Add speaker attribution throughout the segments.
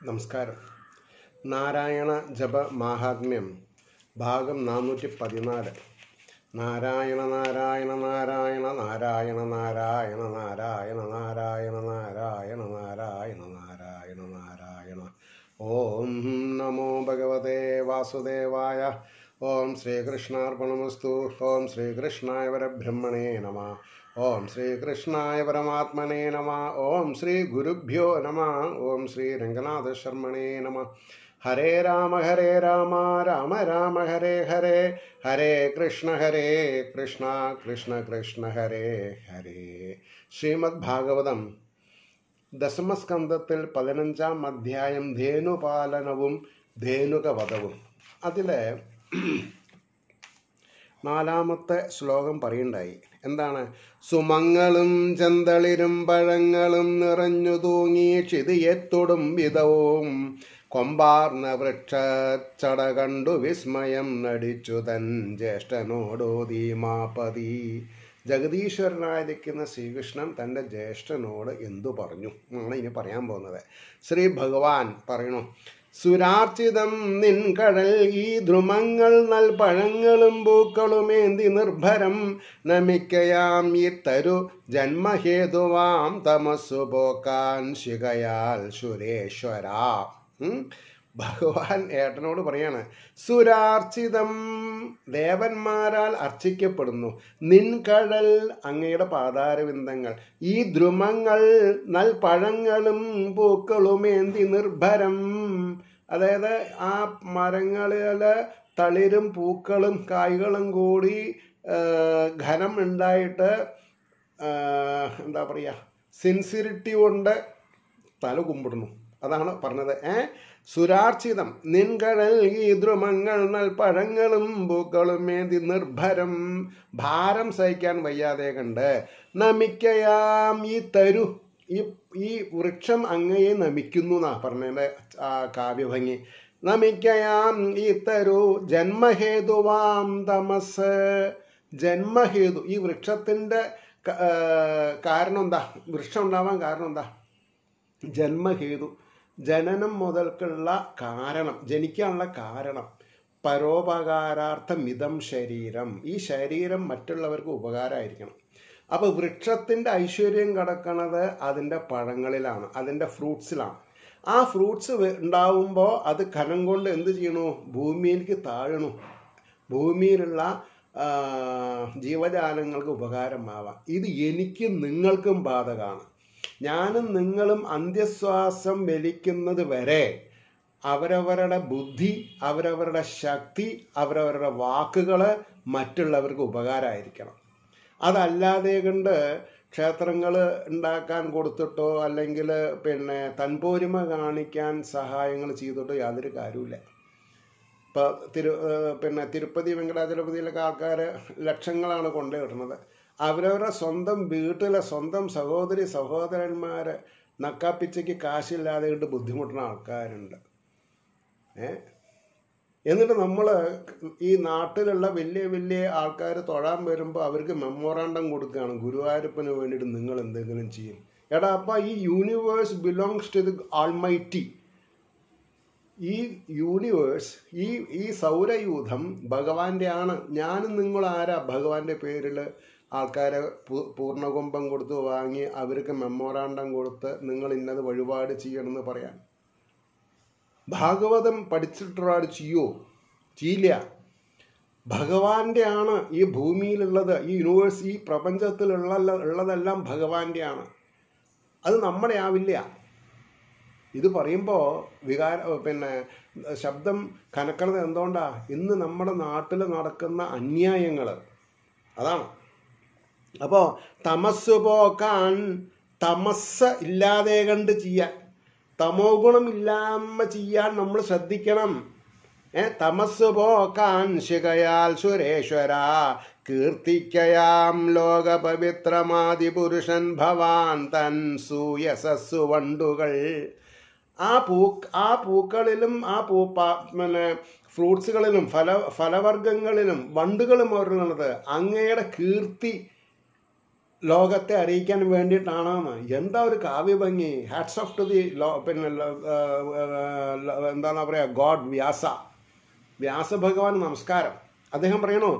Speaker 1: നമസ്കാരം നാരായണ ജപ മാഹാത്മ്യം ഭാഗം നാനൂറ്റി പതിനാല് നാരായണ നാരായണ നാരായണ നാരായണ നാരായണ നാരായണ നാരായണ നാരായണ നാരായണ നാരായണ നാരായണ ഓം നമോ ഭഗവതേ വാസുദേവായ ഓം ശ്രീകൃഷ്ണാർപ്പണമസ്തു ഓം ശ്രീകൃഷ്ണായ പരബ്രഹ്മണേ നമ ഓം ശ്രീ കൃഷ്ണായ പരമാത്മനേ നമ. ഓം ശ്രീ ഗുരുഭ്യോ നമ. ഓം ശ്രീ രംഗനാഥ ശർമ്മണേ നമ. ഹരേ രാമ ഹരേ രാമ രാമ രാമ ഹരേ ഹരേ. ഹരേ കൃഷ്ണ ഹരേ കൃഷ്ണ കൃഷ്ണ കൃഷ്ണ ഹരേ ഹരേ. ശ്രീമദ് ഭാഗവതം ദശമസ്കന്ധത്തിൽ പതിനഞ്ചാം അധ്യായം ധേനുപാലനവും ധേനുകവധവും. അതിലെ നാലാമത്തെ ശ്ലോകം പറയുണ്ടായി. എന്താണ്? സുമങ്ങളും ചന്തളിരും പഴങ്ങളും നിറഞ്ഞു തൂങ്ങി ക്ഷിതിയെത്തൊടും വിധവും. കൊമ്പാർന്ന ചട കണ്ടു വിസ്മയം നടിച്ചു തൻ ജ്യേഷ്ഠനോടോതി മാപതി. ജഗദീശ്വരനായിരിക്കുന്ന ശ്രീകൃഷ്ണൻ തന്റെ ജ്യേഷ്ഠനോട് എന്തു പറഞ്ഞു? എന്നാണ് ഇനി പറയാൻ പോകുന്നത്. ശ്രീ ഭഗവാൻ പറയണു സുരാർച്ചിതം നിൻ കടൽ ഈ ധ്രുമങ്ങൾ നൽപഴങ്ങളും പൂക്കളുമേന്തി നിർഭരം നമിക്കയാം ഈ തരു ജന്മഹേതുവാം തമസ്സു പോക്കാൻ ശിഖയാൽ സുരേശ്വര. ഭഗവാൻ ഏട്ടനോട് പറയാണ് സുരാർച്ചിതം ദേവന്മാരാൽ അർച്ചിക്കപ്പെടുന്നു നിൻകടൽ അങ്ങയുടെ പാതാരവിന്ദങ്ങൾ ഈ ധ്രുമങ്ങൾ നൽപഴങ്ങളും പൂക്കളുമേന്തി നിർഭരം അതായത് ആ മരങ്ങളിലെ തളിരും പൂക്കളും കായ്കളും കൂടി ഘനം ഉണ്ടായിട്ട് എന്താ പറയുക സിൻസിരിറ്റി കൊണ്ട് തല കുമ്പിടുന്നു. അതാണ് പറഞ്ഞത്. ഏ? സുരാർച്ചിതം. നിൻകടൽ ഈ ദ്രുമങ്ങൾ നൽപഴങ്ങളും പൂക്കളും ഏന്തി നിർഭരം. ഭാരം സഹിക്കാൻ വയ്യാതെ കണ്ട് നമിക്കയാം ഈ തരു ഈ ഈ വൃക്ഷം അങ്ങയെ നമിക്കുന്നു എന്നാ പറഞ്ഞതിന്റെ ആ കാവ്യഭംഗി. നമിക്കയാം ഈ തരു ജന്മഹേതുവാം തമസ്. ജന്മഹേതു ഈ വൃക്ഷത്തിന്റെ കാരണം എന്താ? വൃക്ഷം ഉണ്ടാവാൻ കാരണം എന്താ? ജന്മഹേതു ജനനം മുതൽക്കുള്ള കാരണം ജനിക്കാനുള്ള കാരണം പരോപകാരാർത്ഥം ഇതം ശരീരം. ഈ ശരീരം മറ്റുള്ളവർക്ക് ഉപകാരമായിരിക്കണം. അപ്പോൾ വൃക്ഷത്തിന്റെ ഐശ്വര്യം കിടക്കുന്നത് അതിന്റെ പഴങ്ങളിലാണ് അതിന്റെ ഫ്രൂട്ട്സിലാണ്. ആ ഫ്രൂട്ട്സ് ഉണ്ടാവുമ്പോൾ അത് കനം കൊണ്ട് എന്ത് ചെയ്യണു? ഭൂമിയിലേക്ക് താഴണു. ഭൂമിയിലുള്ള ജീവജാലങ്ങൾക്ക് ഉപകാരമാവാം. ഇത് എനിക്കും നിങ്ങൾക്കും ബാധകമാണ്. ഞാനും നിങ്ങളും അന്ത്യശ്വാസം വലിക്കുന്നത് വരെ അവരവരുടെ ബുദ്ധി അവരവരുടെ ശക്തി അവരവരുടെ വാക്കുകൾ മറ്റുള്ളവർക്ക് ഉപകാരമായിരിക്കണം. അതല്ലാതെ കണ്ട് ക്ഷേത്രങ്ങൾ ഉണ്ടാക്കാൻ കൊടുത്തിട്ടോ അല്ലെങ്കിൽ പിന്നെ തൻപോരിമ കാണിക്കാൻ സഹായങ്ങൾ ചെയ്തിട്ടോ യാതൊരു കാര്യമില്ല ഇപ്പോൾ തിരു പിന്നെ തിരുപ്പതി വെങ്കടാചലപതിയിലൊക്കെ ആൾക്കാർ ലക്ഷങ്ങളാണ് കൊണ്ടുവിടുന്നത് അവരവരുടെ സ്വന്തം വീട്ടിലെ സ്വന്തം സഹോദരി സഹോദരന്മാരെ നക്കാപ്പിച്ചയ്ക്ക് കാശില്ലാതെ കണ്ട് ബുദ്ധിമുട്ടുന്ന ആൾക്കാരുണ്ട്. ഏ? എന്നിട്ട് നമ്മൾ ഈ നാട്ടിലുള്ള വലിയ വലിയ ആൾക്കാർ തൊഴാൻ വരുമ്പോൾ അവർക്ക് മെമ്മോറാണ്ടം കൊടുക്കുകയാണ്. ഗുരുവായൂരപ്പന് വേണ്ടിയിട്ട് നിങ്ങൾ എന്തെങ്കിലും ചെയ്യും. എടാ അപ്പം ഈ universe belongs to the almighty ഈ യൂണിവേഴ്സ് ഈ ഈ സൗരയൂഥം ഭഗവാന്റെ ആണ് ഞാനും നിങ്ങൾ ആരാ? ഭഗവാന്റെ പേരിൽ ആൾക്കാരെ പൂർണകുംഭം കൊടുത്ത് വാങ്ങി അവർക്ക് മെമ്മോറാണ്ടം കൊടുത്ത് നിങ്ങൾ ഇന്നത് വഴിപാട് ചെയ്യണമെന്ന് പറയാൻ. ഭാഗവതം പഠിച്ചിട്ടൊരാൾ ചെയ്യോ? ചെയ്യില്ല. ഭഗവാന്റെ ആണ് ഈ ഭൂമിയിലുള്ളത് ഈ യൂണിവേഴ്സ് ഈ പ്രപഞ്ചത്തിലുള്ള ഉള്ളതെല്ലാം ഭഗവാന്റെ ആണ് അത് നമ്മുടെ ആവില്ല. ഇത് പറയുമ്പോൾ വികാര പിന്നെ ശബ്ദം കനക്കണത് എന്തുകൊണ്ടാ? ഇന്ന് നമ്മുടെ നാട്ടിൽ നടക്കുന്ന അന്യായങ്ങൾ അതാണ്. അപ്പോൾ തമസ് പോക്കാൻ തമസ് ഇല്ലാതെ കണ്ട് ചെയ്യാൻ. തമോ ഗുണം ഇല്ലാമ ചെയ്യാൻ നമ്മൾ ശ്രദ്ധിക്കണം. തമസ് പോക്കാൻ ശിഖയാൽ സുരേശ്വര. കീർത്തിക്കയാം ലോക പവിത്രമാതിപുരുഷൻ ഭവാൻ തൻ സൂയസസ്സു വണ്ടുകൾ. ആ പൂ ആ പൂക്കളിലും ആ പൂ പിന്നെ ഫ്രൂട്ട്സുകളിലും ഫല ഫലവർഗങ്ങളിലും വണ്ടുകളും അവരുള്ളത് അങ്ങയുടെ കീർത്തി ലോകത്തെ അറിയിക്കാൻ വേണ്ടിയിട്ടാണെന്ന് എന്താ ഒരു കാവ്യഭംഗി? Hats off to the law പിന്നെ എന്താണ് പറയുക? ഗോഡ് വ്യാസ. വ്യാസഭഗവാൻ നമസ്കാരം. അദ്ദേഹം പറയണു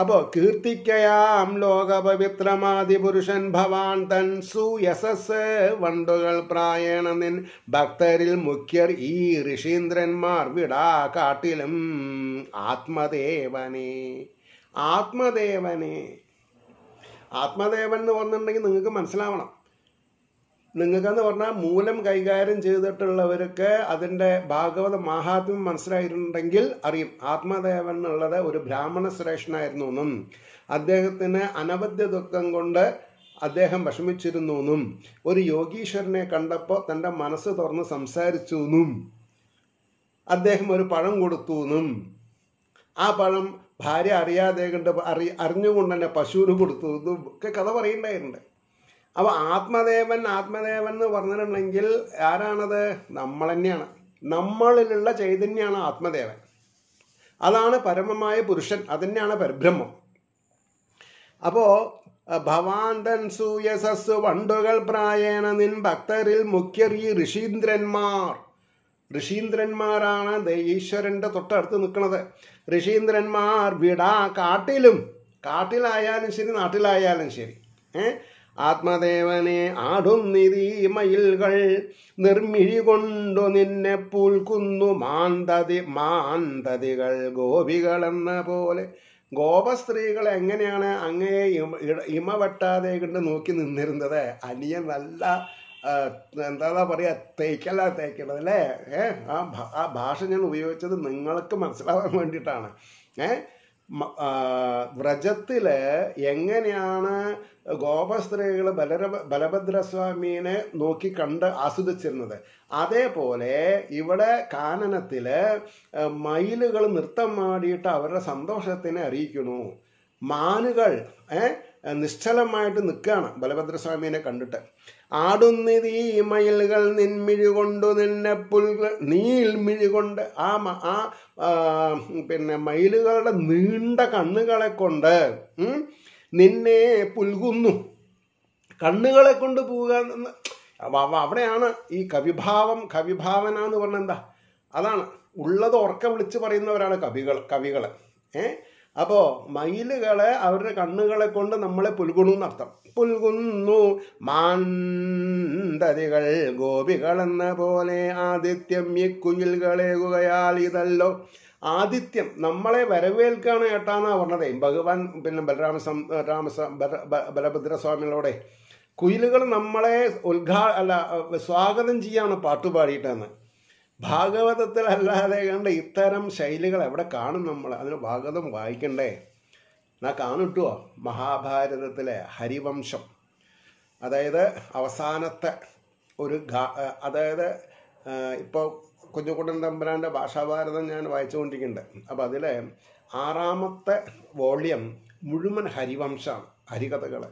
Speaker 1: അപ്പോൾ കീർത്തിക്കയാം ലോകപവിത്രമാതി പുരുഷൻ ഭവാൻ തൻ സുയസസ് വണ്ടുകൾ പ്രായണ നിൻ ഭക്തരിൽ മുഖ്യർ ഈ ഋഷീന്ദ്രന്മാർ വിടാ കാട്ടിലും ആത്മദേവനെ. ആത്മദേവനെ. ആത്മദേവൻ എന്ന് പറഞ്ഞിട്ടുണ്ടെങ്കിൽ നിങ്ങൾക്ക് മനസ്സിലാവണം. നിങ്ങൾക്കെന്ന് പറഞ്ഞാൽ മൂലം കൈകാര്യം ചെയ്തിട്ടുള്ളവർക്ക് അതിന്റെ ഭാഗവത മഹാത്മ്യം മനസ്സിലായിട്ടുണ്ടെങ്കിൽ അറിയും. ആത്മദേവൻ എന്നുള്ളത് ഒരു ബ്രാഹ്മണ ശ്രേഷ്ഠനായിരുന്നു എന്നും അദ്ദേഹത്തിന് അനവധ്യ ദുഃഖം കൊണ്ട് അദ്ദേഹം വിഷമിച്ചിരുന്നു എന്നും ഒരു യോഗീശ്വരനെ കണ്ടപ്പോൾ തന്റെ മനസ്സ് തുറന്ന് സംസാരിച്ചു എന്നും അദ്ദേഹം ഒരു പഴം കൊടുത്തു എന്നും ആ പഴം ഭാര്യ അറിയാതെ കണ്ട് അറി അറിഞ്ഞുകൊണ്ട് തന്നെ പശുവിന് കൊടുത്തു എന്നും ഒക്കെ കഥ പറയുന്നുണ്ടായിരുന്നു അപ്പോൾ ആത്മദേവൻ ആത്മദേവൻ എന്ന് പറഞ്ഞിട്ടുണ്ടെങ്കിൽ ആരാണത്? നമ്മൾ തന്നെയാണ്. നമ്മളിലുള്ള ചൈതന്യമാണ് ആത്മദേവൻ. അതാണ് പരമമായ പുരുഷൻ. അതന്നെയാണ് പരബ്രഹ്മം. അപ്പോൾ ഭവാന്തൻ സൂയസസ് വണ്ടുകൾ പ്രായേണ നിൻ ഭക്തരിൽ മുഖ്യർ ഈ ഋഷീന്ദ്രന്മാർ. ഋഷീന്ദ്രന്മാരാണ് ഈശ്വരന്റെ തൊട്ടടുത്ത് നിൽക്കുന്നത്. ഋഷീന്ദ്രന്മാർ വിടാ കാട്ടിലും. കാട്ടിലായാലും ശരി നാട്ടിലായാലും ശരി. ഏ? ആത്മദേവനെ ആടുന്നിതീ മയിൽകൾ നിർമ്മിഴി കൊണ്ടു നിന്നെ പൂൽക്കുന്നു മാന്തതി മാന്തതികൾ ഗോപികൾ എന്ന പോലെ. ഗോപസ്ത്രീകൾ എങ്ങനെയാണ് അങ്ങേ ഇമ വെട്ടാതെ കണ്ട് നോക്കി നിന്നിരുന്നത്? അനിയൻ നല്ല എന്താ പറയുക തേക്കല്ല തേക്കേണ്ടത് അല്ലേ? ഏ ആ ആ ഭാഷ ഞാൻ ഉപയോഗിച്ചത് നിങ്ങൾക്ക് മനസ്സിലാവാൻ വേണ്ടിയിട്ടാണ്. ഏ വ്രജത്തിൽ എങ്ങനെയാണ് ഗോപസ്ത്രീകൾ ബലര ബലഭദ്രസ്വാമീനെ നോക്കി കണ്ട് ആസ്വദിച്ചിരുന്നത്? അതേപോലെ ഇവിടെ കാനനത്തിൽ മയിലുകൾ നൃത്തം ആടിയിട്ട് അവരുടെ സന്തോഷത്തിനെ അറിയിക്കുന്നു. മാനുകൾ ഏ നിശ്ചലമായിട്ട് നിൽക്കുകയാണ് ബലഭദ്രസ്വാമിനെ കണ്ടിട്ട്. ആടുന്നിതീ മയിലുകൾ നിൻമിഴികൊണ്ടു നിന്നെ പുൽകൾ നീൽമിഴി കൊണ്ട് ആ ആ പിന്നെ മയിലുകളുടെ നീണ്ട കണ്ണുകളെ കൊണ്ട് നിന്നെ പുൽകുന്നു. കണ്ണുകളെ കൊണ്ട് പോവുക എന്ന് അവ- അവ- അവിടെയാണ് ഈ കവിഭാവം കവിഭാവന എന്ന് പറഞ്ഞ എന്താ? അതാണ്. ഉള്ളത് ഉറക്കം വിളിച്ച് പറയുന്നവരാണ് കവികൾ കവികൾ ഏ? അപ്പോൾ മയിലുകളെ അവരുടെ കണ്ണുകളെ കൊണ്ട് നമ്മളെ പുൽകുണു എന്നർത്ഥം. പുൽകുന്നു മാന്തതികൾ ഗോപികൾ എന്ന പോലെ ആദിത്യം ഈ കുയിലുകളേകുകയാൽ ഇതല്ലോ. ആദിത്യം നമ്മളെ വരവേൽക്കാണ് ഏട്ടാന്നാ പറഞ്ഞതേ. ഭഗവാൻ പിന്നെ ബലരാമ രാമസ ബലഭദ്രസ്വാമികളോടെ കുയിലുകൾ നമ്മളെ ഉദ്ഘാ അല്ല സ്വാഗതം ചെയ്യാണ് പാട്ടുപാടിയിട്ടെന്ന് ഭാഗവതത്തിൽ അല്ലാതെ കണ്ട ഇത്തരം ശൈലികൾ എവിടെ കാണും നമ്മൾ? അതിന് ഭാഗവതം വായിക്കണ്ടേ? എന്നാ കാണിട്ടുവോ? മഹാഭാരതത്തിലെ ഹരിവംശം. അതായത് അവസാനത്തെ ഒരു അതായത് ഇപ്പോൾ കുഞ്ഞുകുട്ടൻ തമ്പുരാന്റെ ഭാഷാഭാരതം ഞാൻ വായിച്ചുകൊണ്ടിരിക്കുന്നുണ്ട്. അപ്പോൾ അതിലെ ആറാമത്തെ വോള്യം മുഴുവൻ ഹരിവംശമാണ് ഹരികഥകൾ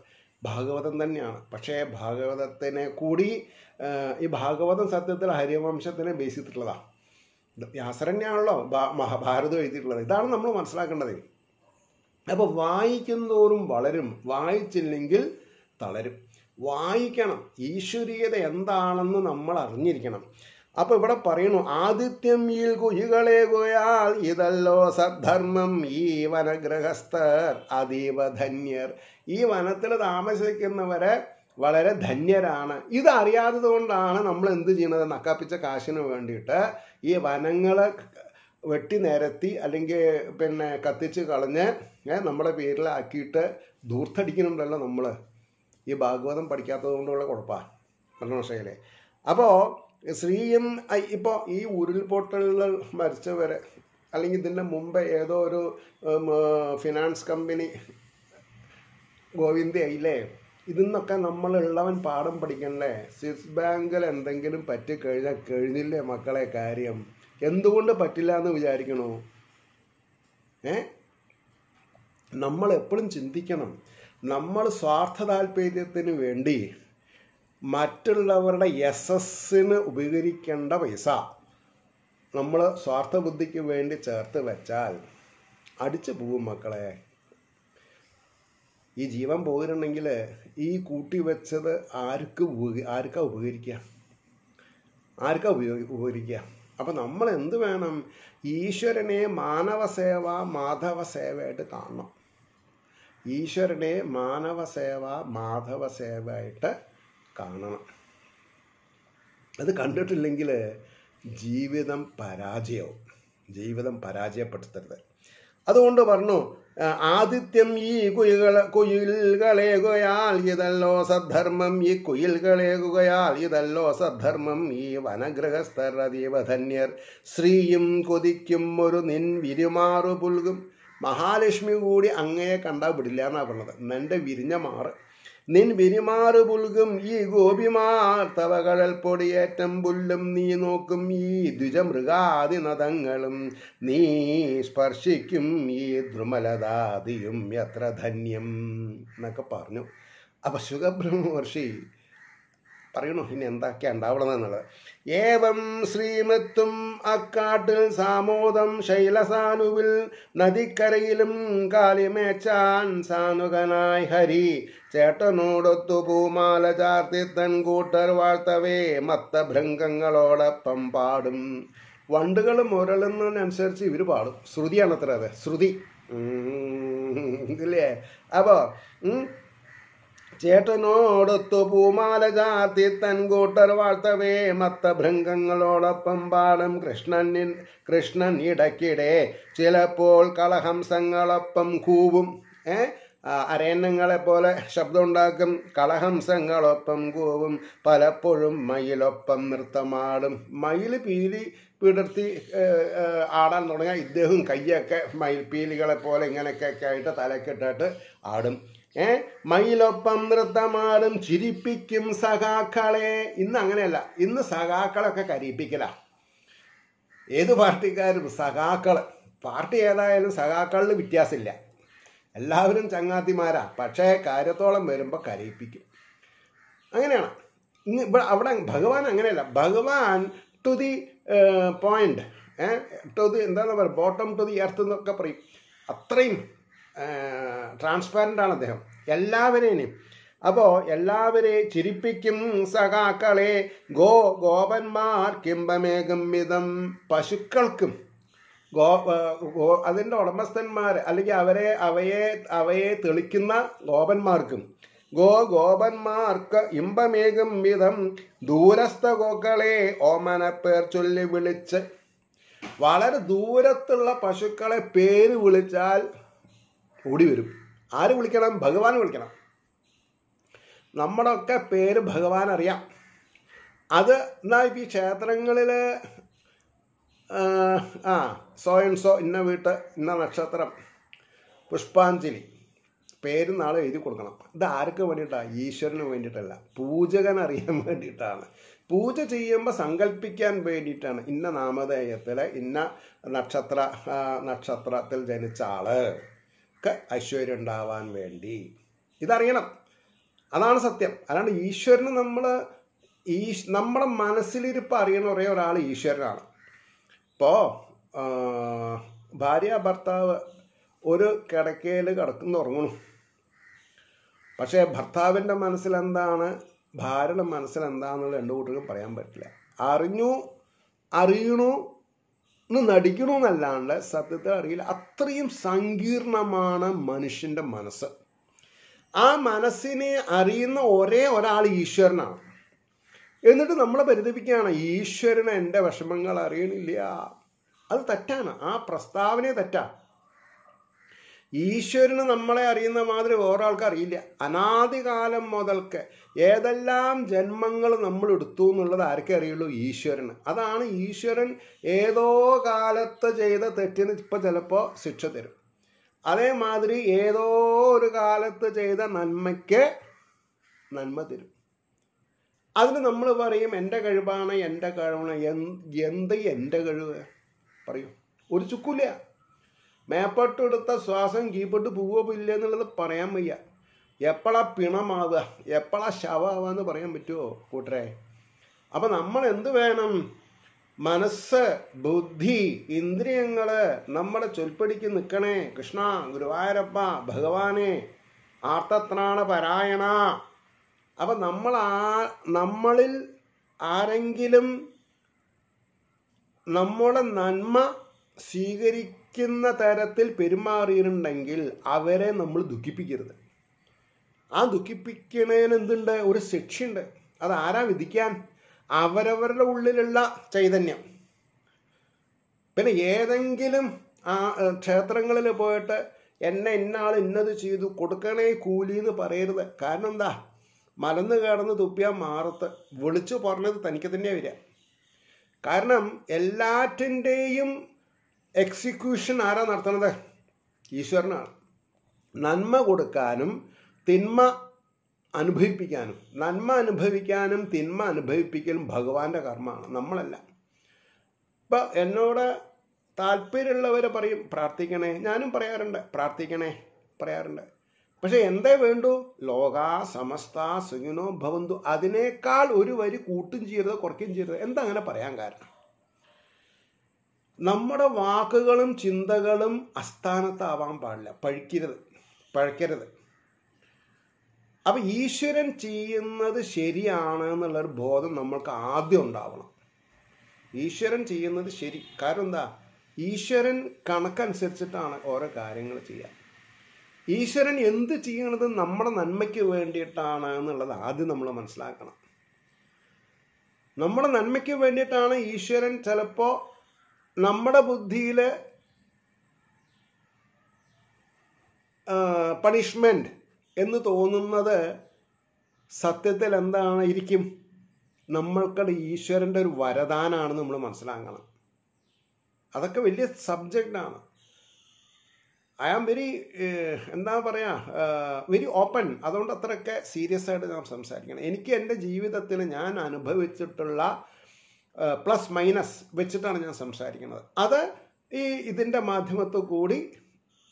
Speaker 1: ഭാഗവതം തന്നെയാണ്. പക്ഷേ ഭാഗവതത്തിനെ കൂടി ഈ ഭാഗവതം സത്യത്തിൽ ഹരിവംശത്തിനെ ബേസ് ചെയ്തിട്ടുള്ളതാണ് വ്യാസരന്യാണല്ലോ മഹാഭാരതം എഴുതിയിട്ടുള്ളത്. ഇതാണ് നമ്മൾ മനസ്സിലാക്കേണ്ടത്. അപ്പോൾ വായിക്കുന്നതോറും വളരും. വായിച്ചില്ലെങ്കിൽ തളരും. വായിക്കണം. ഈശ്വരീയത എന്താണെന്ന് നമ്മൾ അറിഞ്ഞിരിക്കണം. അപ്പോൾ ഇവിടെ പറയുന്നു ആദിത്യം ഈ കുഴികളെ കുയാൽ ഇതല്ലോ സദ്ധർമ്മം ഈ വനഗ്രഹസ്ഥർ അതീവ ധന്യർ ഈ വനത്തിൽ താമസിക്കുന്നവരെ വളരെ ധന്യരാണ്. ഇത് അറിയാത്തത് കൊണ്ടാണ് നമ്മൾ എന്ത് ചെയ്യുന്നത് നക്കാപ്പിച്ച കാശിന് വേണ്ടിയിട്ട് ഈ വനങ്ങളെ വെട്ടി നിരത്തി അല്ലെങ്കിൽ പിന്നെ കത്തിച്ച് കളഞ്ഞ് നമ്മുടെ പേരിലാക്കിയിട്ട് ദൂർത്തടിക്കുന്നുണ്ടല്ലോ നമ്മൾ ഈ ഭാഗവതം പഠിക്കാത്തത് കൊണ്ടുള്ള കുഴപ്പമാണ് മനസ്സിലായില്ലേ? അപ്പോൾ ശ്രീയും ഇപ്പോൾ ഈ ഉരുൾപൊട്ടലുകൾ മരിച്ചവരെ അല്ലെങ്കിൽ ഇതിന്റെ മുമ്പ് ഏതോ ഒരു ഫിനാൻസ് കമ്പനി ഗോവിന്ദയില്ലേ ഇതിന്നൊക്കെ നമ്മളുള്ളവൻ പാഠം പഠിക്കണ്ടേ സ്വിസ് ബാങ്കിൽ എന്തെങ്കിലും പറ്റിക്കഴിഞ്ഞാൽ കഴിഞ്ഞില്ലേ മക്കളെ കാര്യം? എന്തുകൊണ്ട് പറ്റില്ല എന്ന് വിചാരിക്കണോ? ഏ? നമ്മൾ എപ്പോഴും ചിന്തിക്കണം. നമ്മൾ സ്വാർത്ഥ താല്പര്യത്തിന് വേണ്ടി മറ്റുള്ളവരുടെ യശസ്സിന് ഉപകരിക്കേണ്ട പൈസ നമ്മൾ സ്വാർത്ഥ ബുദ്ധിക്ക് വേണ്ടി ചേർത്ത് വെച്ചാൽ അടിച്ചു പോവും മക്കളെ. ഈ ജീവൻ പോകുന്നുണ്ടെങ്കിൽ ഈ കൂട്ടി വെച്ചത് ആർക്ക് ആർക്കാ ഉപകരിക്കുക ആർക്കാ ഉപയോഗി ഉപകരിക്കുക അപ്പം നമ്മൾ എന്ത് വേണം? ഈശ്വരനെ മാനവ സേവ മാധവ സേവയായിട്ട് കാണണം. ഈശ്വരനെ മാനവ സേവ മാധവ സേവയായിട്ട് കാണണം. അത് കണ്ടിട്ടില്ലെങ്കിൽ ജീവിതം പരാജയവും. ജീവിതം പരാജയപ്പെടുത്തരുത്. അതുകൊണ്ട് പറഞ്ഞു ആദിത്യം ഈ കുയിലുകളെ കുയിലുകളേകുകയാൽ ഇതല്ലോ സദ്ധർമ്മം ഈ കുയിലുകളേകുകയാൽ ഇതല്ലോ സദ്ധർമ്മം ഈ വനഗൃഹസ്ഥർ അതീവധന്യർ ശ്രീയും കൊതിക്കും ഒരു നിൻ വിരുമാറു പുൽകും. മഹാലക്ഷ്മി കൂടി അങ്ങയെ കണ്ടാൽ വിടില്ല എന്നാണ് പറഞ്ഞത്. നിന്റെ വിരിഞ്ഞ മാറ്. നിൻ വിരിമാറ് പുൽകും ഈ ഗോപിമാർ തവകഴൽ പൊടിയേറ്റം പുല്ലും നീ നോക്കും ഈ ദ്വിജമൃഗാദി നദങ്ങളും നീ സ്പർശിക്കും ഈ ദ്രുമലതാദിയും എത്ര ധന്യം. എന്നൊക്കെ പറഞ്ഞു. അപ്പൊ ശുഖബ്രഹ്മർഷി പറയണോ ഇനി എന്തൊക്കെയാ ഉണ്ടാവണം എന്നുള്ളത്. ഏവം ശ്രീമത്തും അക്കാട്ടിൽ സാമോദം ശൈലസാനുവിൽ നദിക്കരയിലും കാലിമേച്ചാൻ സാനുകനായി ഹരി. ചേട്ടനോടൊത്തു പൂമാല ചാർത്തി തൻ കൂട്ടർ വാഴ്ത്തവേ മത്തഭൃംഗങ്ങളോടൊപ്പം പാടും. വണ്ടുകൾ മുരളുന്നതിനനുസരിച്ച് ഇവർ പാടും. ശ്രുതിയാണത്ര അതെ. ശ്രുതി. ഇല്ലേ? അപ്പോൾ ചേട്ടനോടൊത്തു പൂമാല ചാർത്തി തൻ കൂട്ടർ വാഴ്ത്തവേ മത്തഭൃംഗങ്ങളോടൊപ്പം പാടും കൃഷ്ണനിൻ കൃഷ്ണൻ ഇടയ്ക്കിടെ. ചിലപ്പോൾ കളഹംസങ്ങളൊപ്പം കൂവും. ഏ? അരയന്നങ്ങളെ പോലെ ശബ്ദമുണ്ടാക്കും. കളഹംസങ്ങളൊപ്പം കൂവും. പലപ്പോഴും മയിലൊപ്പം നൃത്തമാടും. മയിൽ പീലി പിടർത്തി ആടാൻ തുടങ്ങിയ ഇദ്ദേഹം കയ്യൊക്കെ മയിൽ പീലികളെ പോലെ ഇങ്ങനെയൊക്കെ ആയിട്ട് തലക്കിട്ടിട്ട് ആടും. ഏ? മയിലൊപ്പം നൃത്തമാടും ചിരിപ്പിക്കും സഖാക്കളെ. ഇന്ന് അങ്ങനെയല്ല. ഇന്ന് സഖാക്കളൊക്കെ കരിപ്പിക്കല ഏത് പാർട്ടിക്കാരും സഖാക്കൾ പാർട്ടി ഏതായാലും സഖാക്കളിൽ വ്യത്യാസമില്ല. എല്ലാവരും ചങ്ങാത്തിമാരാ പക്ഷേ കാര്യത്തോളം വരുമ്പോൾ കരയിപ്പിക്കും. അങ്ങനെയാണ്. ഇന്ന് ഇവിടെ അവിടെ ഭഗവാൻ അങ്ങനെയല്ല. ഭഗവാൻ to the point to the എന്താണെന്ന് പറയുക? ബോട്ടം ടു ദി എർത്ത് എന്നൊക്കെ പറയും. അത്രയും ട്രാൻസ്പാരന്റ് ആണ് അദ്ദേഹം. എല്ലാവരെയും. അപ്പോൾ എല്ലാവരെയും ചിരിപ്പിക്കും സഖാക്കളെ ഗോ ഗോപന്മാർ കിംബമേകം വിധം പശുക്കൾക്കും. ഗോ അതിന്റെ ഉടമസ്ഥന്മാർ അല്ലെങ്കിൽ അവരെ അവയെ അവയെ തെളിക്കുന്ന ഗോപന്മാർക്കും. ഗോ ഗോപന്മാർക്ക് ഇമ്പമേകും വിധം ദൂരസ്ഥ ഗോക്കളെ ഓമനപ്പേർ പേർ ചൊല്ലി വിളിച്ച്. വളരെ ദൂരത്തുള്ള പശുക്കളെ പേര് വിളിച്ചാൽ ഓടി വരും ആര് വിളിക്കണം? ഭഗവാൻ വിളിക്കണം. നമ്മുടെയൊക്കെ പേര് ഭഗവാൻ അറിയാം. അത് എന്നാൽ ഈ ക്ഷേത്രങ്ങളിൽ ആ സോ ആൻഡ് സോ ഇന്ന വീട്ട് ഇന്ന നക്ഷത്രം പുഷ്പാഞ്ജലി പേര് നാളെ എഴുതി കൊടുക്കണം. ഇത് ആർക്ക് വേണ്ടിയിട്ടാണ് ഈശ്വരന് വേണ്ടിയിട്ടല്ല. പൂജകൻ അറിയാൻ വേണ്ടിയിട്ടാണ്. പൂജ ചെയ്യുമ്പോൾ സങ്കല്പിക്കാൻ വേണ്ടിയിട്ടാണ്. ഇന്ന നാമധേയത്തിൽ ഇന്ന നക്ഷത്ര നക്ഷത്രത്തിൽ ജനിച്ച ആൾ. ഒക്കെ ഐശ്വര്യം ഉണ്ടാവാൻ വേണ്ടി. ഇതറിയണം. അതാണ് സത്യം. അതാണ് ഈശ്വരന് നമ്മൾ ഈ നമ്മുടെ മനസ്സിലിരിപ്പ് അറിയണ ഒരേ ഒരാൾ ഈശ്വരനാണ്. ഇപ്പോൾ ഭാര്യ ഭർത്താവ് ഒരു കിടക്കയിൽ കിടക്കുന്ന ഉറങ്ങണു പക്ഷേ ഭർത്താവിന്റെ മനസ്സിലെന്താണ്? ഭാര്യയുടെ മനസ്സിലെന്താണെന്നുള്ള രണ്ടു കൂട്ടർക്കും പറയാൻ പറ്റില്ല. അറിഞ്ഞു അറിയണു എന്ന് നടിക്കണു എന്നല്ലാണ്ട് സത്യത്തെ അറിയില്ല. അത്രയും സങ്കീർണമാണ് മനുഷ്യന്റെ മനസ്സ്. ആ മനസ്സിനെ അറിയുന്ന ഒരേ ഒരാൾ ഈശ്വരനാണ്. എന്നിട്ട് നമ്മളെ പരിതപിക്കുകയാണ് ഈശ്വരന് എന്റെ വിഷമങ്ങൾ അറിയണില്ല. അത് തെറ്റാണ്. ആ പ്രസ്താവന തെറ്റാ. ഈശ്വരന് നമ്മളെ അറിയുന്ന മാതിരി വേറെ ആൾക്കറിയില്ല അനാദികാലം മുതൽക്ക് ഏതെല്ലാം ജന്മങ്ങൾ നമ്മൾ എടുത്തു എന്നുള്ളത് ആർക്കേ അറിയുള്ളൂ? ഈശ്വരന്. അതാണ് ഈശ്വരൻ ഏതോ കാലത്ത് ചെയ്ത തെറ്റിന് ഇപ്പം ചിലപ്പോൾ ശിക്ഷ തരും. അതേമാതിരി ഏതോ ഒരു കാലത്ത് ചെയ്ത നന്മയ്ക്ക് നന്മ തരും. അതിന് നമ്മൾ പറയും എന്റെ കഴിവാണ് എന്റെ കഴിവാണ് എന്ത് എന്റെ കഴിവ്? പറയൂ. ഒരു ചുക്കില്ല. മേപ്പെട്ടെടുത്ത ശ്വാസം കീപ്പെട്ട് പോവോ ഇല്ല എന്നുള്ളത് പറയാൻ വയ്യ. എപ്പോഴാ പിണമാവുക? എപ്പോഴാ ശവമാവുക എന്ന് പറയാൻ പറ്റുമോ കൂട്ടരെ? അപ്പം നമ്മൾ എന്ത് വേണം? മനസ്സ് ബുദ്ധി ഇന്ദ്രിയങ്ങൾ നമ്മുടെ ചൊൽപ്പടിക്ക് നിൽക്കണേ കൃഷ്ണ ഗുരുവായൂരപ്പ ഭഗവാനെ ആർത്തത്രാണ പരായണ. അപ്പം നമ്മൾ ആ നമ്മളിൽ ആരെങ്കിലും നമ്മുടെ നന്മ സ്വീകരിക്കുന്ന തരത്തിൽ പെരുമാറിയിട്ടുണ്ടെങ്കിൽ അവരെ നമ്മൾ ദുഃഖിപ്പിക്കരുത്. ആ ദുഃഖിപ്പിക്കണേന് എന്തുണ്ട്? ഒരു ശിക്ഷയുണ്ട്. അത് ആരാ വിധിക്കാൻ? അവരവരുടെ ഉള്ളിലുള്ള ചൈതന്യം. പിന്നെ ഏതെങ്കിലും ആ ക്ഷേത്രങ്ങളിൽ പോയിട്ട് എന്നെ ഇന്നാൾ ഇന്നത് ചെയ്തു കൊടുക്കണേ കൂലി എന്ന് പറയരുത്. കാരണം എന്താ? മലന്ന് കിടന്ന് തുപ്പിയാൽ മാറത്ത്. വിളിച്ചു പറഞ്ഞത് തനിക്ക് തന്നെ വരിക. കാരണം എല്ലാറ്റിന്റെയും എക്സിക്യൂഷൻ ആരാ നടത്തുന്നത്? ഈശ്വരനാണ്. നന്മ കൊടുക്കാനും തിന്മ അനുഭവിപ്പിക്കാനും നന്മ അനുഭവിക്കാനും തിന്മ അനുഭവിപ്പിക്കലും ഭഗവാന്റെ കർമ്മമാണ്. നമ്മളല്ല. ഇപ്പം എന്നോട് താല്പര്യമുള്ളവർ പറയും പ്രാർത്ഥിക്കണേ. ഞാനും പറയാറുണ്ട് പ്രാർത്ഥിക്കണേ. പറയാറുണ്ട്. പക്ഷെ എന്തേ വേണ്ടു? ലോക സമസ്ത സുഖിനോ ഭവന്തു. അതിനേക്കാൾ ഒരു വരി കൂട്ടും ചെയ്യരുത് കുറയ്ക്കും ചെയ്യരുത്. എന്താ അങ്ങനെ പറയാൻ കാരണം? നമ്മുടെ വാക്കുകളും ചിന്തകളും അസ്ഥാനത്താവാൻ പാടില്ല. പഴിക്കരുത്. പഴക്കരുത്. അപ്പം ഈശ്വരൻ ചെയ്യുന്നത് ശരിയാണ് എന്നുള്ളൊരു ബോധം നമ്മൾക്ക് ആദ്യം ഉണ്ടാവണം. ഈശ്വരൻ ചെയ്യുന്നത് ശരി. കാരണം എന്താ? ഈശ്വരൻ കണക്കനുസരിച്ചിട്ടാണ് ഓരോ കാര്യങ്ങൾ ചെയ്യുക. ഈശ്വരൻ എന്ത് ചെയ്യണത് നമ്മുടെ നന്മയ്ക്ക് വേണ്ടിയിട്ടാണ് എന്നുള്ളത് ആദ്യം നമ്മൾ മനസ്സിലാക്കണം. നമ്മുടെ നന്മയ്ക്ക് വേണ്ടിയിട്ടാണ് ഈശ്വരൻ ചിലപ്പോൾ നമ്മുടെ ബുദ്ധിയിലെ പണിഷ്മെന്റ് എന്ന് തോന്നുന്നത് സത്യത്തിൽ എന്താണ് ഇരിക്കും നമ്മൾക്കത് ഈശ്വരന്റെ ഒരു വരദാനാണെന്ന് നമ്മൾ മനസ്സിലാക്കണം. അതൊക്കെ വലിയ സബ്ജക്റ്റാണ് ഐ ആം വെരി എന്താ പറയുക വെരി ഓപ്പൺ അതുകൊണ്ട് അത്രയൊക്കെ സീരിയസ് ആയിട്ട് ഞാൻ സംസാരിക്കണം. എനിക്ക് എന്റെ ജീവിതത്തിൽ ഞാൻ അനുഭവിച്ചിട്ടുള്ള പ്ലസ് മൈനസ് വെച്ചിട്ടാണ് ഞാൻ സംസാരിക്കുന്നത്. അത് ഈ ഇതിന്റെ മാധ്യമത്തിൽ കൂടി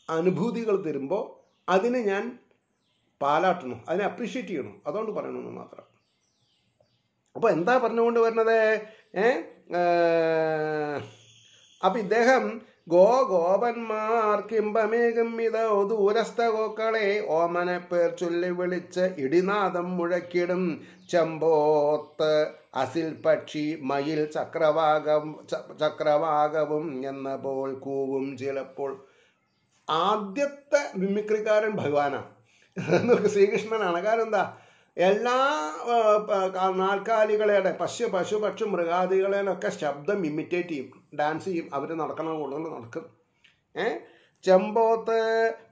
Speaker 1: അനുഭൂതികൾ തരുമ്പോൾ അതിനെ ഞാൻ പാലാട്ടണം അതിനെ അപ്രീഷിയേറ്റ് ചെയ്യണം അതുകൊണ്ട് പറയണമെന്ന് മാത്രം. അപ്പോൾ എന്താ പറഞ്ഞുകൊണ്ട് വരുന്നത്? ഏ അപ്പം ഇദ്ദേഹം ഗോ ഗോപന്മാർക്കിമ്പമേകും ഇതോ ദൂരസ്ഥ ഗോക്കളെ ഓമനെ പേർ ചൊല്ലി വിളിച്ച് ഇടിനാദം മുഴക്കിടും ചെമ്പോത്ത് അസിൽ പക്ഷി മയിൽ ചക്രവാകം ചക്രവാകവും എന്ന പോൽ കൂവും ചിലപ്പോൾ ആദ്യത്തെ മിമിക്രിക്കാരൻ ഭഗവാനാണ്. എന്നൊക്കെ ശ്രീകൃഷ്ണനാണ്. കാരണം എന്താ? എല്ലാ നാൽക്കാലികളുടെ പശു പശു പക്ഷു മൃഗാദികളെയൊക്കെ ശബ്ദം ഇമിറ്റേറ്റ് ചെയ്യും ഡാൻസ് ചെയ്യും. അവർ നടക്കണ കൂടുതൽ നടക്കും. ഏ? ചെമ്പോത്ത്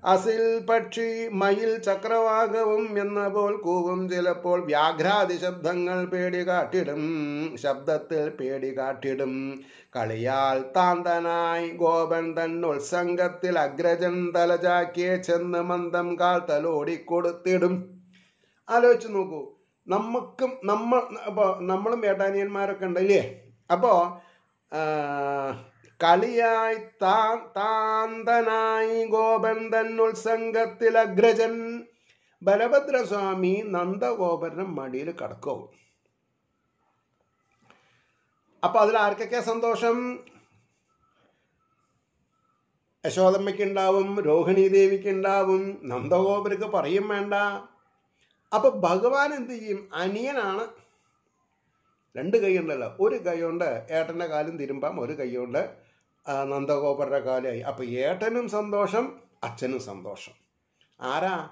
Speaker 1: അസിൽ പക്ഷി മയിൽ ചക്രവാകവും എന്ന പോൽ കൂവും ചിലപ്പോൾ വ്യാഘ്രാതി ശബ്ദങ്ങൾ പേടി കാട്ടിടും ശബ്ദത്തിൽ പേടി കാട്ടിടും കളിയാൽ താന്തനായി ഗോപൻ തന്നുത്സംഗത്തിൽ അഗ്രജൻ തലചാക്കിയെ ചെന്ന് മന്ദം കാൽ തലോടിക്കൊടുത്തിടും ആലോചിച്ച് നോക്കൂ. നമുക്കും നമ്മൾ അപ്പോൾ നമ്മളും വേട്ടാനിയന്മാരൊക്കെ ഉണ്ടല്ലേ? അപ്പോൾ കളിയായി താ താന്തനായി ഗോപൻ ഉത്സംഗത്തിൽ അഗ്രജൻ. ബലഭദ്രസ്വാമി നന്ദഗോപരുടെ മടിയിൽ കടക്കും. അപ്പൊ അതിൽ ആർക്കൊക്കെ സന്തോഷം? യശോദമ്മയ്ക്ക് ഉണ്ടാവും രോഹിണി ദേവിക്ക് ഉണ്ടാവും നന്ദഗോപർക്ക് പറയും വേണ്ട. അപ്പൊ ഭഗവാൻ എന്ത് ചെയ്യും? അനിയനാണ്. രണ്ട് കൈ ഉണ്ടല്ലോ. ഒരു കൈ കൊണ്ട് ഏട്ടന്റെ കാലും തിരുമ്പാം ഒരു കൈ കൊണ്ട് നന്ദഗോപരുടെ കാലമായി. അപ്പൊ ഏട്ടനും സന്തോഷം അച്ഛനും സന്തോഷം. ആരാ?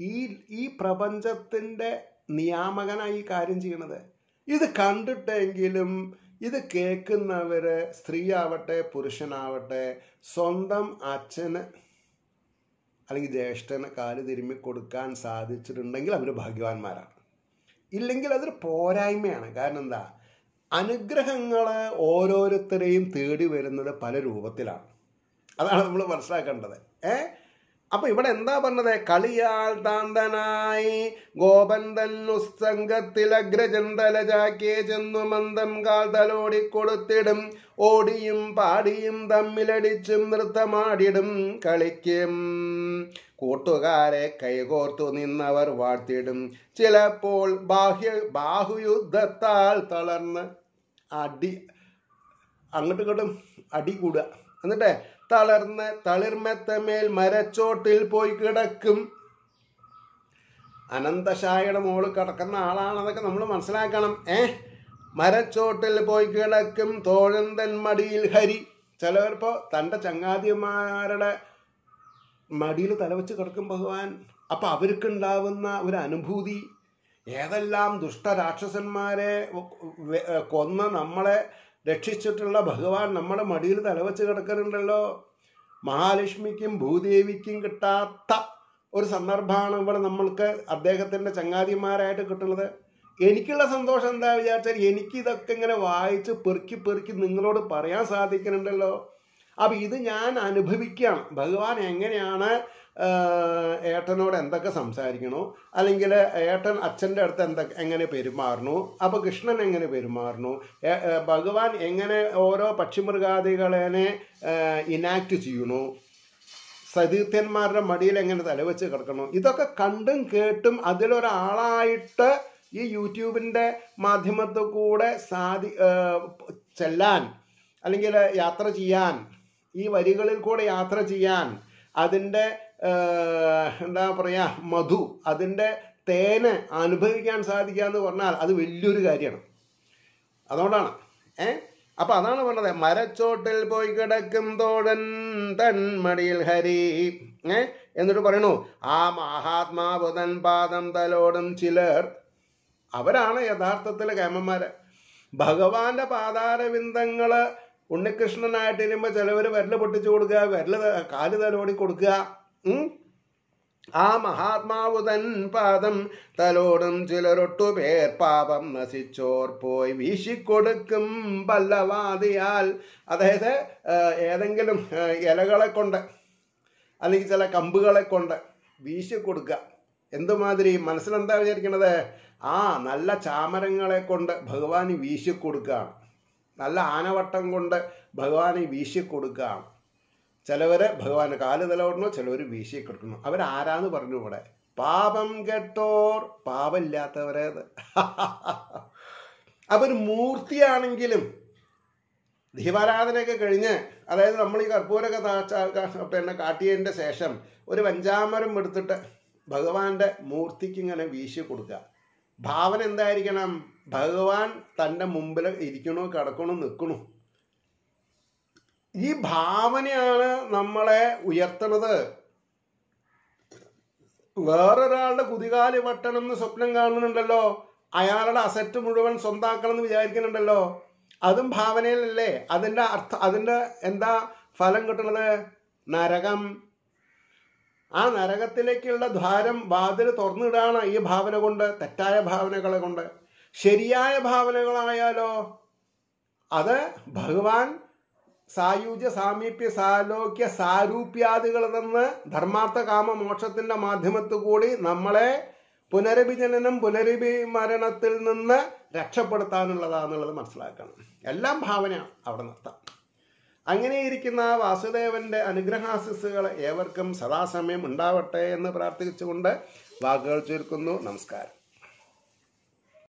Speaker 1: ഈ ഈ പ്രപഞ്ചത്തിന്റെ നിയാമകനായി കാര്യം ചെയ്യണത്. ഇത് കണ്ടിട്ടെങ്കിലും ഇത് കേൾക്കുന്നവര് സ്ത്രീയാവട്ടെ പുരുഷനാവട്ടെ സ്വന്തം അച്ഛന് അല്ലെങ്കിൽ ജ്യേഷ്ഠന് കാൽ തിരുമ്മി കൊടുക്കാൻ സാധിച്ചിട്ടുണ്ടെങ്കിൽ അവർ ഭാഗ്യവാന്മാരാണ്. ഇല്ലെങ്കിൽ അതൊരു പോരായ്മയാണ്. കാരണം എന്താ? അനുഗ്രഹങ്ങൾ ഓരോരുത്തരെയും തേടി വരുന്നത് പല രൂപത്തിലാണ്. അതാണ് നമ്മൾ മനസ്സിലാക്കേണ്ടത്. ഏ? അപ്പൊ ഇവിടെ എന്താ പറഞ്ഞത്? കളിയാൽ താന്തനായി ഗോപൻ തന്നുസ്സംഗത്തിൽ അഗ്രജൻ തലചാക്കിയെ ചെന്നു മന്ദം കാൽ തലോടി കൊടുത്തിടും ഓടിയും പാടിയും തമ്മിലടിച്ചും നൃത്തമാടിടും. കളിക്കും. കൂട്ടുകാരെ കൈകോർത്തു നിന്നവർ വാഴ്ത്തിടും ചിലപ്പോൾ ബാഹ്യ ബാഹുയുദ്ധത്താൽ തളർന്ന് അടി അങ്ങോട്ടും ഇങ്ങോട്ടും അടി കൂടുക. എന്നിട്ട് തളർന്ന് തളിർമെത്തമേൽ മരച്ചോട്ടിൽ പോയി കിടക്കും. അനന്തശായയുടെ മോൾ കിടക്കുന്ന ആളാണെന്നൊക്കെ നമ്മൾ മനസ്സിലാക്കണം. ഏ? മരച്ചോട്ടിൽ പോയി കിടക്കും തോഴന്തൻ മടിയിൽ ഹരി. ചിലവരിപ്പോൾ തന്റെ ചങ്ങാതിമാരുടെ മടിയിൽ തലവെച്ച് കിടക്കും ഭഗവാൻ. അപ്പം അവർക്കുണ്ടാവുന്ന ഒരു അനുഭൂതി ഏതെല്ലാം ദുഷ്ടരാക്ഷസന്മാരെ രാക്ഷസന്മാരെ കൊന്ന് നമ്മളെ രക്ഷിച്ചിട്ടുള്ള ഭഗവാൻ നമ്മുടെ മടിയിൽ തലവെച്ച് കിടക്കുന്നുണ്ടല്ലോ മഹാലക്ഷ്മിക്കും ഭൂദേവിക്കും കിട്ടാത്ത ഒരു സന്ദർഭമാണ് ഇവിടെ നമ്മൾക്ക് അദ്ദേഹത്തിന്റെ ചങ്ങാതിമാരായിട്ട് കിട്ടുന്നത്. എനിക്കുള്ള സന്തോഷം എന്താ വിചാരിച്ചാൽ എനിക്കിതൊക്കെ ഇങ്ങനെ വായിച്ച് പെറുക്കി പെറുക്കി നിങ്ങളോട് പറയാൻ സാധിക്കുന്നുണ്ടല്ലോ. അപ്പം ഇത് ഞാൻ അനുഭവിക്കുകയാണ് ഭഗവാൻ എങ്ങനെയാണ് ഏട്ടനോട് എന്തൊക്കെ സംസാരിക്കണോ? അല്ലെങ്കിൽ ഏട്ടൻ അച്ഛന്റെ അടുത്ത് എന്തൊക്കെ എങ്ങനെ പെരുമാറണു? അപ്പോൾ കൃഷ്ണൻ എങ്ങനെ പെരുമാറണു? ഭഗവാൻ എങ്ങനെ ഓരോ പക്ഷിമൃഗാദികളെ ഇനാക്ട് ചെയ്യണു? സതീർത്ഥന്മാരുടെ മടിയിൽ എങ്ങനെ തലവെച്ച് കിടക്കണു? ഇതൊക്കെ കണ്ടും കേട്ടും അതിലൊരാളായിട്ട് ഈ യൂട്യൂബിന്റെ മാധ്യമത്തിൽ കൂടെ സാധി ചെല്ലാൻ അല്ലെങ്കിൽ യാത്ര ചെയ്യാൻ ഈ വരികളിൽ കൂടെ യാത്ര ചെയ്യാൻ അതിന്റെ എന്താ പറയുക മധു അതിന്റെ തേന് അനുഭവിക്കാൻ സാധിക്കുക എന്ന് പറഞ്ഞാൽ അത് വലിയൊരു കാര്യമാണ്. അതുകൊണ്ടാണ്. ഏ? അപ്പം അതാണ് പറഞ്ഞത്. മരച്ചോട്ടിൽ പോയി കിടക്കും തോടൻ തന്മടിയിൽ ഹരി. ഏ? എന്നിട്ട് പറയണു ആ മഹാത്മാവ് തൻ പാദം തലോടും ചിലർ അവരാണ് യഥാർത്ഥത്തിലെ കേമന്മാര്. ഭഗവാന്റെ പാതാരവിന്ദങ്ങൾ ഉണ്ണികൃഷ്ണനായിട്ടിരുമ്പോ ചിലവർ വരൽ പൊട്ടിച്ചു കൊടുക്കുക വരൽ കാൽ തലോടി കൊടുക്കുക. ആ മഹാത്മാവ് തൻ പാദം തലോടും ചിലരൊട്ടു പേർ പാപം നശിച്ചോർ പോയി വീശിക്കൊടുക്കും പല്ലവാദിയാൽ അതായത് ഏതെങ്കിലും ഇലകളെ കൊണ്ട് അല്ലെങ്കിൽ ചില കമ്പുകളെ കൊണ്ട് വീശി കൊടുക്കുക എന്തുമാതിരി? മനസ്സിലെന്താ വിചാരിക്കണത്? ആ നല്ല ചാമരങ്ങളെ കൊണ്ട് ഭഗവാൻ വീശി കൊടുക്കുകയാണ് നല്ല ആനവട്ടം കൊണ്ട് ഭഗവാനെ വീശി കൊടുക്കുകയാണ് ചിലവർ ഭഗവാന് കാൽ നിലവിടണോ ചിലവർ വീശി കൊടുക്കുന്നു അവരാരാന്ന് പറഞ്ഞു ഇവിടെ? പാപം കെട്ടോർ പാപമില്ലാത്തവരേത് അപ്പൊ ഒരു മൂർത്തിയാണെങ്കിലും ദീപാരാധനയൊക്കെ കഴിഞ്ഞ് അതായത് നമ്മൾ ഈ കർപ്പൂരൊക്കെ താച്ച- പിന്നെ കാട്ടിയതിന്റെ ശേഷം ഒരു പഞ്ചാമരം എടുത്തിട്ട് ഭഗവാന്റെ മൂർത്തിക്ക് ഇങ്ങനെ വീശി കൊടുക്കുക ഭാവന എന്തായിരിക്കണം? ഭഗവാൻ തന്റെ മുമ്പിൽ ഇരിക്കണോ കിടക്കണോ നിൽക്കണു ഈ ഭാവനയാണ് നമ്മളെ ഉയർത്തണത്. വേറൊരാളുടെ കുതികാലി വട്ടണം എന്ന് സ്വപ്നം കാണുന്നുണ്ടല്ലോ. അയാളുടെ അസറ്റ് മുഴുവൻ സ്വന്താക്കണം എന്ന് വിചാരിക്കുന്നുണ്ടല്ലോ. അതും ഭാവനയിലല്ലേ? അതിന്റെ അർത്ഥ അതിന്റെ എന്താ ഫലം കിട്ടുന്നത്? നരകം. ആ നരകത്തിലേക്കുള്ള ദ്വാരം വാതിൽ തുറന്നിടാണ് ഈ ഭാവന കൊണ്ട് തെറ്റായ ഭാവനകളെ കൊണ്ട്. ശരിയായ ഭാവനകളായാലോ? അത് ഭഗവാൻ സായുജ്യ സാമീപ്യ സാലോക്യ സാരൂപ്യാദികൾ നിന്ന് ധർമാർത്ഥ കാമ മോക്ഷത്തിന്റെ മാധ്യമത്തുകൂടി നമ്മളെ പുനരഭിജനനം പുനരഭിമരണത്തിൽ നിന്ന് രക്ഷപ്പെടുത്താനുള്ളതാന്നുള്ളത് മനസ്സിലാക്കണം. എല്ലാം ഭാവനയാണ് അവിടെ നിർത്താം. അങ്ങനെയിരിക്കുന്ന വാസുദേവന്റെ അനുഗ്രഹാശിസ്സുകൾ ഏവർക്കും സദാസമയം ഉണ്ടാവട്ടെ എന്ന് പ്രാർത്ഥിച്ചുകൊണ്ട് വാക്കുകൾ ചുരുക്കുന്നു. നമസ്കാരം.